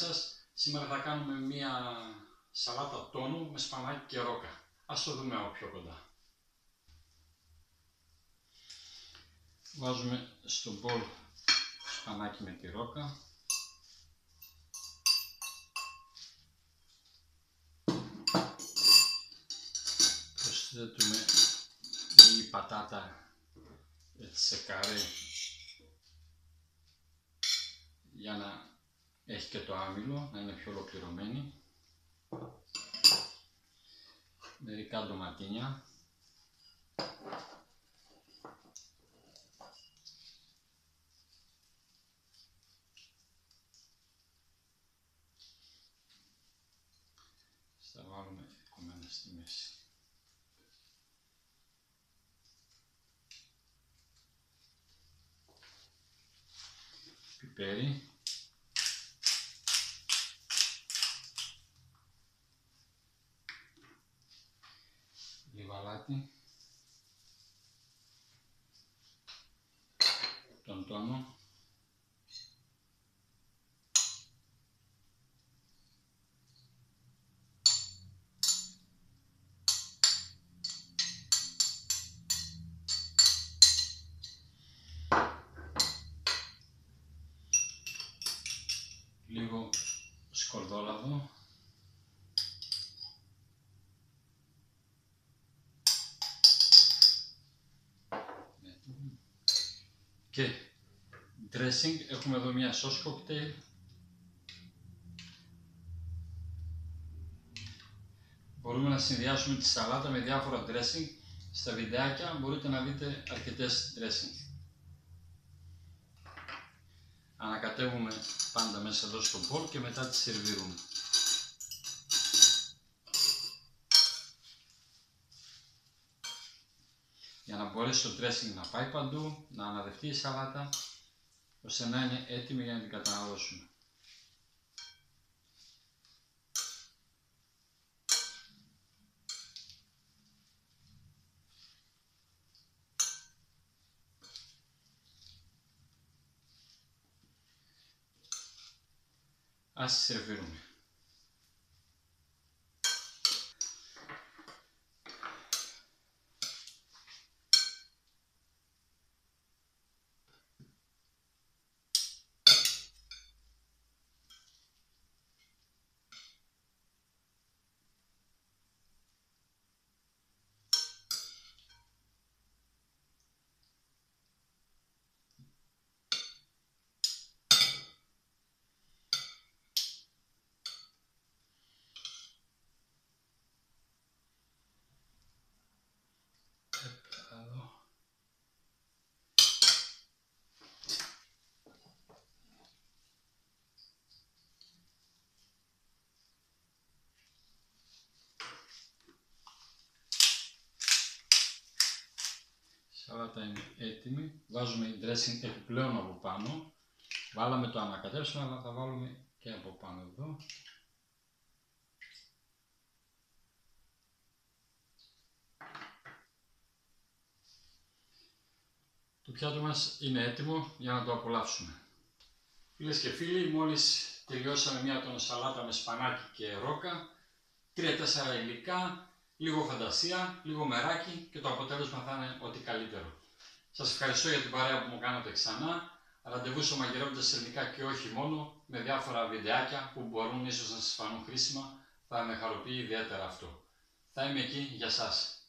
και φίλοι, γεια σας. Σήμερα θα κάνουμε μία σαλάτα τόνου με σπανάκι και ρόκα. Ας το δούμε από πιο κοντά. Βάζουμε στο μπολ σπανάκι με τη ρόκα. Προσθέτουμε λίγη πατάτα έτσι σε καρέ για να έχει και το άμυλο, να είναι πιο ολοκληρωμένη. Μερικά ντοματίνια. Θα βάλουμε κομμένα στη μέση. Πιπέρι. Αλάτι, τον τόνο, λίγο σκορδόλαδο Και dressing, έχουμε εδώ μια sauce cocktail. Μπορούμε να συνδυάσουμε τη σαλάτα με διάφορα dressing. Στα βιντεάκια μπορείτε να δείτε αρκετές dressing. Ανακατεύουμε πάντα μέσα εδώ στο μπολ και μετά τη σερβίρουμε. Για να μπορέσει το dressing να πάει παντού, να αναδευτεί η σαλάτα, ώστε να είναι έτοιμη για να την καταναλώσουμε. Ας σερβίρουμε. Σαλάτα είναι έτοιμη. Βάζουμε dressing επιπλέον από πάνω. Βάλαμε το ανακατέψουμε, αλλά θα βάλουμε και από πάνω εδώ. Το πιάτο μας είναι έτοιμο για να το απολαύσουμε. Φίλες και φίλοι, μόλις τελειώσαμε μια τόνο σαλάτα με σπανάκι και ρόκα, 3-4 υλικά, λίγο φαντασία, λίγο μεράκι και το αποτέλεσμα θα είναι ό,τι καλύτερο. Σας ευχαριστώ για την παρέα που μου κάνατε ξανά. Ραντεβού στο μαγειρεύοντας ελληνικά και όχι μόνο, με διάφορα βιντεάκια που μπορούν ίσως να σας φανούν χρήσιμα, θα με χαροποιεί ιδιαίτερα αυτό. Θα είμαι εκεί για σας.